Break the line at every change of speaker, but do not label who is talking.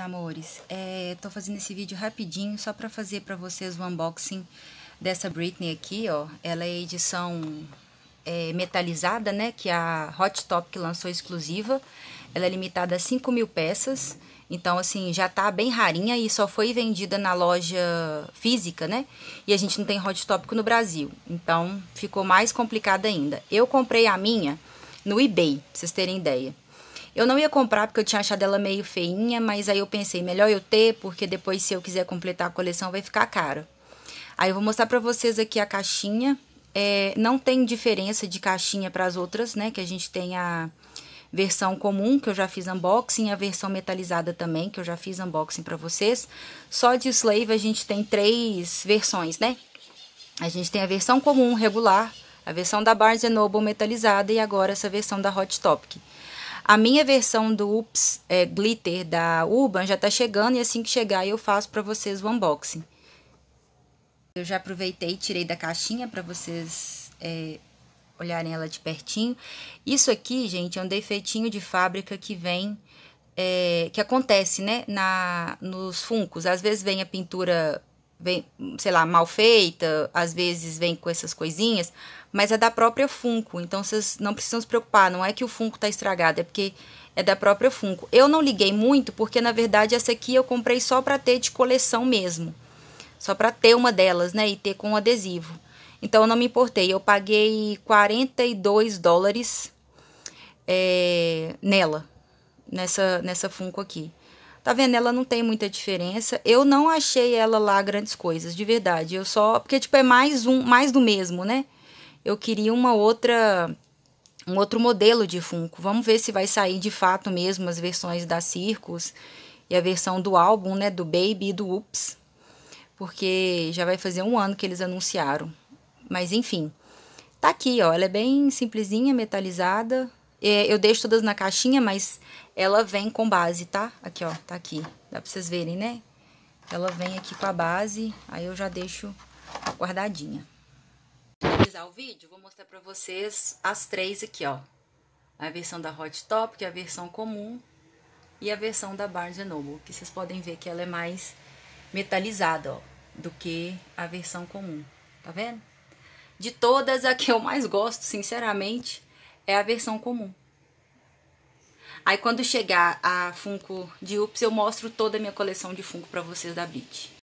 Amores, é, tô fazendo esse vídeo rapidinho só para fazer para vocês o unboxing dessa Britney aqui, ó. Ela é edição é, metalizada, né, que é a Hot Top que lançou exclusiva. Ela é limitada a 5 mil peças, então assim, já tá bem rarinha e só foi vendida na loja física, né? E a gente não tem Hot Top no Brasil, então ficou mais complicado ainda. Eu comprei a minha no eBay, pra vocês terem ideia. Eu não ia comprar porque eu tinha achado ela meio feinha, mas aí eu pensei, melhor eu ter, porque depois se eu quiser completar a coleção vai ficar caro. Aí eu vou mostrar pra vocês aqui a caixinha. É, não tem diferença de caixinha para as outras, né? Que a gente tem a versão comum, que eu já fiz unboxing, a versão metalizada também, que eu já fiz unboxing para vocês. Só de Slave a gente tem três versões, né? A gente tem a versão comum, regular, a versão da Barnes Noble metalizada e agora essa versão da Hot Topic. A minha versão do Ups é, Glitter da Urban já tá chegando e assim que chegar eu faço para vocês o unboxing. Eu já aproveitei e tirei da caixinha para vocês é, olharem ela de pertinho. Isso aqui, gente, é um defeitinho de fábrica que vem, é, que acontece, né, na, nos funcos. Às vezes vem a pintura vem, sei lá, mal feita, às vezes vem com essas coisinhas, mas é da própria Funko, então vocês não precisam se preocupar, não é que o Funko tá estragado, é porque é da própria Funko. Eu não liguei muito, porque na verdade essa aqui eu comprei só pra ter de coleção mesmo, só pra ter uma delas, né, e ter com adesivo. Então eu não me importei, eu paguei 42 dólares é, nela, nessa, nessa Funko aqui. Tá vendo? Ela não tem muita diferença. Eu não achei ela lá grandes coisas, de verdade. Eu só. Porque, tipo, é mais um, mais do mesmo, né? Eu queria uma outra. Um outro modelo de Funko. Vamos ver se vai sair de fato mesmo as versões da Circus e a versão do álbum, né? Do Baby e do Ups. Porque já vai fazer um ano que eles anunciaram. Mas enfim. Tá aqui, ó. Ela é bem simplesinha, metalizada. É, eu deixo todas na caixinha, mas ela vem com base, tá? Aqui, ó, tá aqui. Dá pra vocês verem, né? Ela vem aqui com a base, aí eu já deixo guardadinha. Para finalizar o vídeo, vou mostrar pra vocês as três aqui, ó. A versão da Hot Top, que é a versão comum, e a versão da Barnes Noble, que vocês podem ver que ela é mais metalizada, ó, do que a versão comum, tá vendo? De todas, a que eu mais gosto, sinceramente, é a versão comum. Aí quando chegar a Funko de Ups, eu mostro toda a minha coleção de Funko para vocês da Bit.